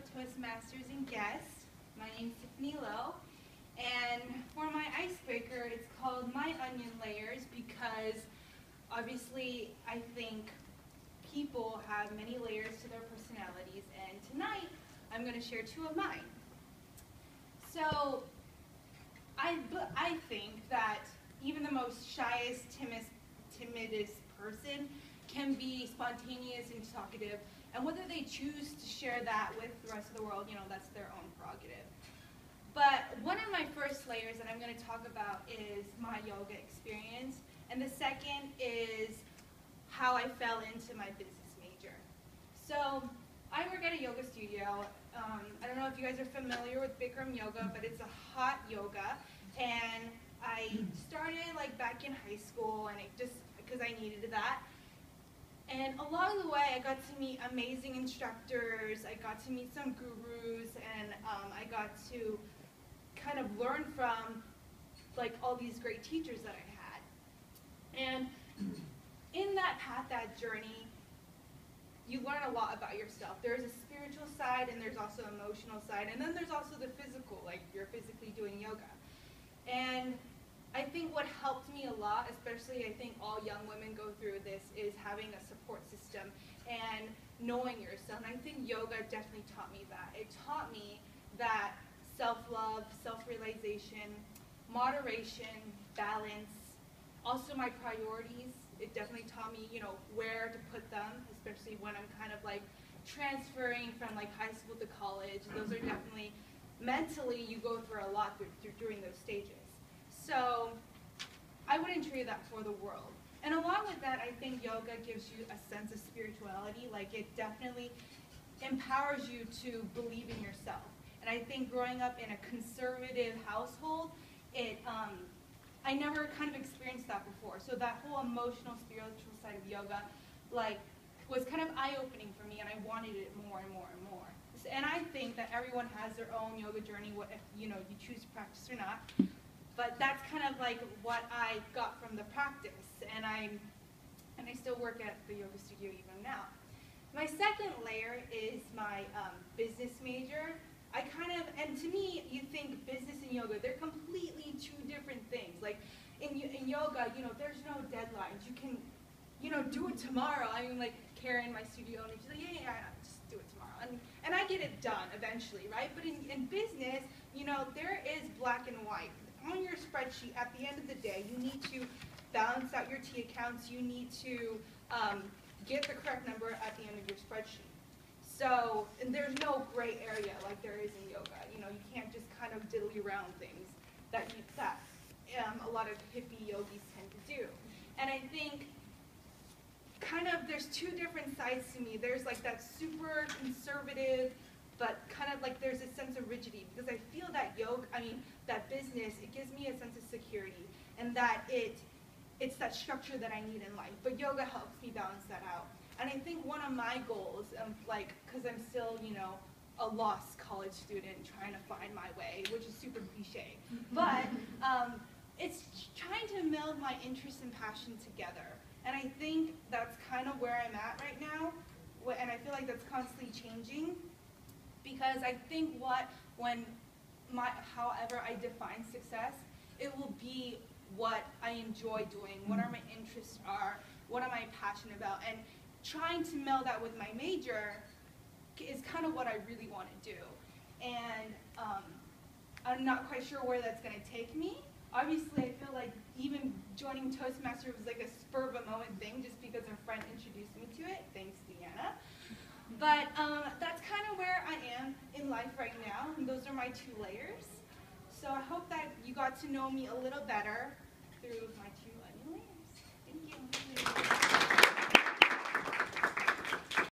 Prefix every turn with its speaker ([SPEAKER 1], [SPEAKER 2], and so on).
[SPEAKER 1] Toastmasters and guests. My name's Tiffany Lowe. And for my icebreaker, it's called My Onion Layers because obviously I think people have many layers to their personalities and tonight I'm going to share two of mine. So I, I think that even the most shyest, timid, timidest person can be spontaneous and talkative and whether they choose to share that with the rest of the world, you know, that's their own prerogative. But one of my first layers that I'm going to talk about is my yoga experience. And the second is how I fell into my business major. So I work at a yoga studio. Um, I don't know if you guys are familiar with Bikram yoga, but it's a hot yoga. And I started like back in high school and it just, because I needed that. And along the way, I got to meet amazing instructors, I got to meet some gurus, and um, I got to kind of learn from like all these great teachers that I had. And in that path, that journey, you learn a lot about yourself. There's a spiritual side and there's also emotional side, and then there's also the physical, like you're physically doing yoga. And I think what helped me a lot, especially I think all young women go through this, is having a support system and knowing yourself. And I think yoga definitely taught me that. It taught me that self-love, self-realization, moderation, balance, also my priorities. It definitely taught me, you know, where to put them, especially when I'm kind of like transferring from like high school to college. Those are definitely, mentally, you go through a lot through, through, during those stages. So I wouldn't trade that for the world. And along with that, I think yoga gives you a sense of spirituality. Like it definitely empowers you to believe in yourself. And I think growing up in a conservative household, it um, I never kind of experienced that before. So that whole emotional, spiritual side of yoga, like, was kind of eye-opening for me, and I wanted it more and more and more. And I think that everyone has their own yoga journey, what if you know you choose to practice or not. But that's kind of like what I got from the practice, and I and I still work at the yoga studio even now. My second layer is my um, business major. I kind of, and to me, you think business and yoga, they're completely two different things. Like in, in yoga, you know, there's no deadlines. You can, you know, do it tomorrow. I mean, like Karen, my studio owner, she's like, yeah, yeah, yeah, just do it tomorrow. And, and I get it done eventually, right? But in, in business, you know, there is black and white on your spreadsheet at the end of the day, you need to balance out your T accounts. You need to um, get the correct number at the end of your spreadsheet. So, and there's no gray area like there is in yoga. You know, you can't just kind of diddly around things that you, that um, a lot of hippie yogis tend to do. And I think kind of there's two different sides to me. There's like that super conservative but kind of like there's a sense of rigidity because I feel that yoke, I mean, that business, it gives me a sense of security and that it, it's that structure that I need in life. But yoga helps me balance that out. And I think one of my goals, um, like, because I'm still, you know, a lost college student trying to find my way, which is super cliche. But um, it's trying to meld my interests and passion together. And I think that's kind of where I'm at right now. And I feel like that's constantly changing because I think what, when my, however I define success, it will be what I enjoy doing, what are my interests are, what am I passionate about, and trying to meld that with my major is kind of what I really want to do. And um, I'm not quite sure where that's going to take me. Obviously, I feel like even joining Toastmaster was like a spur of a moment thing just because a friend introduced me to it. Thanks, Deanna. But um, that's kind of where I am in life right now. And those are my two layers. So I hope that you got to know me a little better through my two onion layers. Thank you.